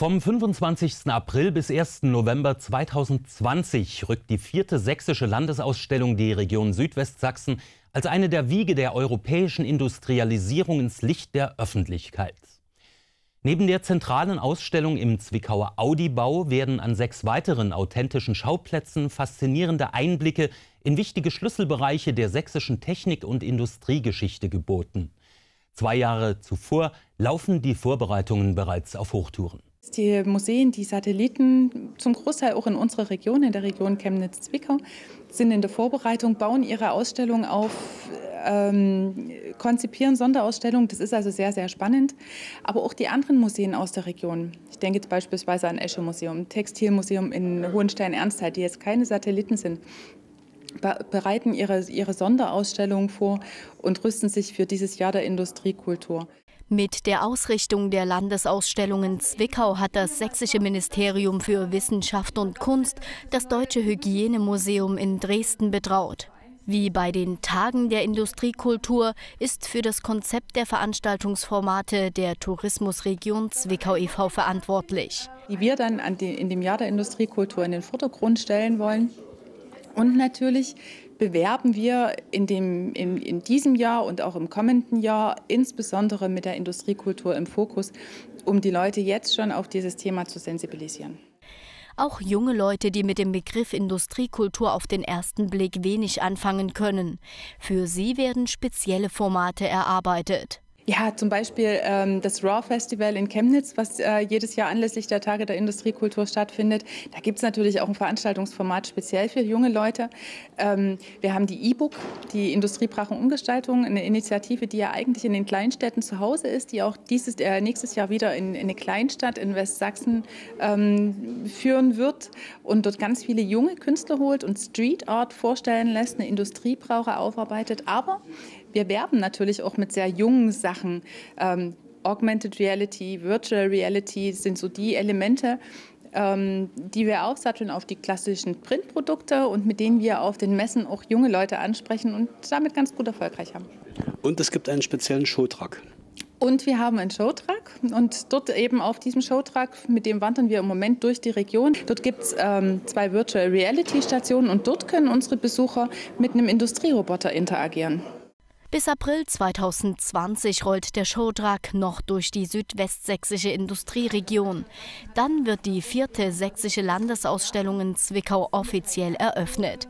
Vom 25. April bis 1. November 2020 rückt die vierte sächsische Landesausstellung die Region Südwestsachsen als eine der Wiege der europäischen Industrialisierung ins Licht der Öffentlichkeit. Neben der zentralen Ausstellung im Zwickauer Audibau werden an sechs weiteren authentischen Schauplätzen faszinierende Einblicke in wichtige Schlüsselbereiche der sächsischen Technik- und Industriegeschichte geboten. Zwei Jahre zuvor laufen die Vorbereitungen bereits auf Hochtouren. Die Museen, die Satelliten, zum Großteil auch in unserer Region, in der Region Chemnitz-Zwickau, sind in der Vorbereitung, bauen ihre Ausstellung auf, ähm, konzipieren Sonderausstellungen. Das ist also sehr, sehr spannend. Aber auch die anderen Museen aus der Region. Ich denke jetzt beispielsweise an Esche Museum, Textilmuseum in Hohenstein-Ernsthal, die jetzt keine Satelliten sind, bereiten ihre, ihre Sonderausstellung vor und rüsten sich für dieses Jahr der Industriekultur. Mit der Ausrichtung der Landesausstellungen Zwickau hat das Sächsische Ministerium für Wissenschaft und Kunst das Deutsche Hygienemuseum in Dresden betraut. Wie bei den Tagen der Industriekultur ist für das Konzept der Veranstaltungsformate der Tourismusregion Zwickau e.V. verantwortlich. Die wir dann in dem Jahr der Industriekultur in den Vordergrund stellen wollen. Und natürlich bewerben wir in, dem, in, in diesem Jahr und auch im kommenden Jahr insbesondere mit der Industriekultur im Fokus, um die Leute jetzt schon auf dieses Thema zu sensibilisieren. Auch junge Leute, die mit dem Begriff Industriekultur auf den ersten Blick wenig anfangen können. Für sie werden spezielle Formate erarbeitet. Ja, zum Beispiel ähm, das Raw Festival in Chemnitz, was äh, jedes Jahr anlässlich der Tage der Industriekultur stattfindet. Da gibt es natürlich auch ein Veranstaltungsformat speziell für junge Leute. Ähm, wir haben die E-Book, die Industriebrach und Umgestaltung, eine Initiative, die ja eigentlich in den Kleinstädten zu Hause ist, die auch dieses, äh, nächstes Jahr wieder in, in, eine Kleinstadt in Westsachsen ähm, führen wird und dort ganz viele junge Künstler holt und Street Art vorstellen lässt, eine Industriebrauche aufarbeitet. Aber wir werben natürlich auch mit sehr jungen Sachen. Ähm, Augmented Reality, Virtual Reality sind so die Elemente, ähm, die wir aufsatteln auf die klassischen Printprodukte und mit denen wir auf den Messen auch junge Leute ansprechen und damit ganz gut erfolgreich haben. Und es gibt einen speziellen Showtruck. Und wir haben einen Showtruck und dort eben auf diesem Showtruck, mit dem wandern wir im Moment durch die Region. Dort gibt es ähm, zwei Virtual Reality Stationen und dort können unsere Besucher mit einem Industrieroboter interagieren. Bis April 2020 rollt der Showtruck noch durch die südwestsächsische Industrieregion. Dann wird die vierte sächsische Landesausstellung in Zwickau offiziell eröffnet.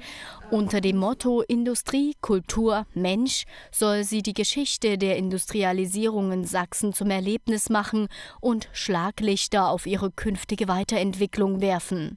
Unter dem Motto Industrie, Kultur, Mensch soll sie die Geschichte der Industrialisierung in Sachsen zum Erlebnis machen und Schlaglichter auf ihre künftige Weiterentwicklung werfen.